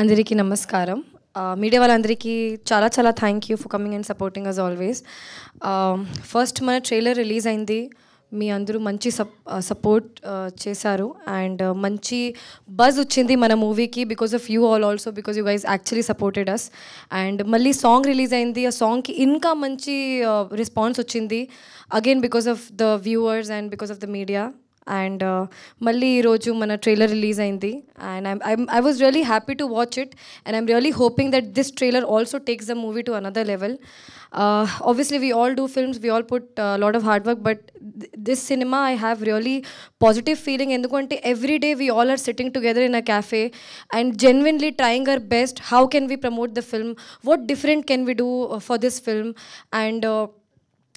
అందరికీ నమస్కారం. మీడియా వాళ్ళందరికీ చాలా చాలా thank you for coming and supporting us always first మన ట్రైలర్ రిలీజ్ అయింది. మీ అందరూ మంచి సప్ సపోర్ట్ చేశారు. అండ్ మంచి బజ్ వచ్చింది మన మూవీకి because of you all also because you guys actually supported us and మళ్ళీ సాంగ్ రిలీజ్ అయింది. ఆ సాంగ్కి ఇంకా మంచి రెస్పాన్స్ వచ్చింది. Again because of the viewers and because of the media and మళ్ళీ ఈరోజు మన ట్రైలర్ రిలీజ్ అయింది and I'm I'm I was really happy to watch it and I'm really hoping that this trailer also takes the movie to another level obviously we all do films we all put lot of hard work but this cinema I have really positive feeling ఎందుకంటే every day we all are sitting together in a cafe and జెన్విన్లీ trying our best how can we promote the film what different can we do for this film and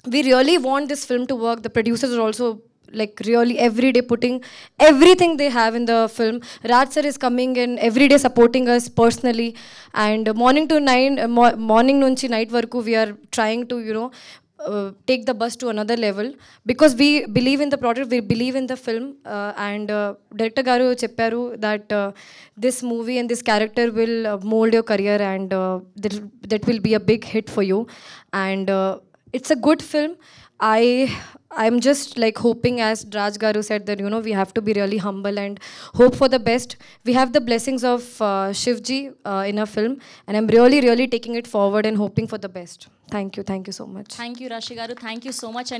we really want this film to work. The producers are also like really every day putting everything they have in the film. Raj sir is coming in every day supporting us personally, and morning to nine, uh, mo- morning nunchi night varku we are trying to you know. Uh, take the bus to another level because we believe in the product we believe in the film uh, and uh, director garu chepparu that uh, this movie and this character will uh, mold your career and uh, that, will be a big hit for you and uh, it's a good film i I'm just like hoping, as Raj Garu said, that you know we have to be really humble and hope for the best. We have the blessings of uh, Shivji uh, in our film, and I'm really, really taking it forward and hoping for the best. Thank you, thank you so much. Thank you, Rashi Garu. Thank you so much. And